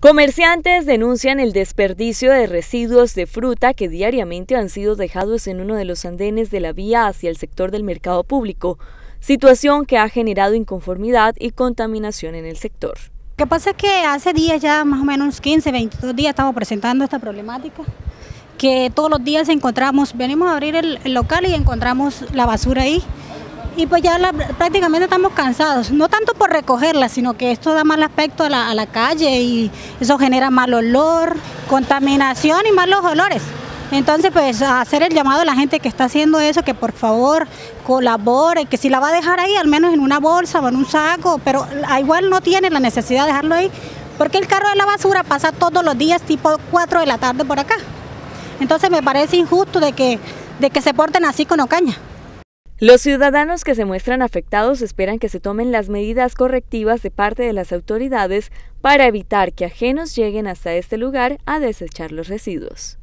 Comerciantes denuncian el desperdicio de residuos de fruta que diariamente han sido dejados en uno de los andenes de la vía hacia el sector del mercado público, situación que ha generado inconformidad y contaminación en el sector. Lo que pasa es que hace días, ya más o menos 15, 22 días, estamos presentando esta problemática, que todos los días encontramos, venimos a abrir el, local y encontramos la basura ahí y pues ya prácticamente estamos cansados, no tanto por recogerla, sino que esto da mal aspecto a la, calle y eso genera mal olor, contaminación y malos olores. Entonces, pues hacer el llamado a la gente que está haciendo eso, que por favor colabore, que si la va a dejar ahí, al menos en una bolsa o en un saco, pero igual no tiene la necesidad de dejarlo ahí, porque el carro de la basura pasa todos los días tipo 4 de la tarde por acá. Entonces me parece injusto de que, de que se porten así con Ocaña. Los ciudadanos que se muestran afectados esperan que se tomen las medidas correctivas de parte de las autoridades para evitar que ajenos lleguen hasta este lugar a desechar los residuos.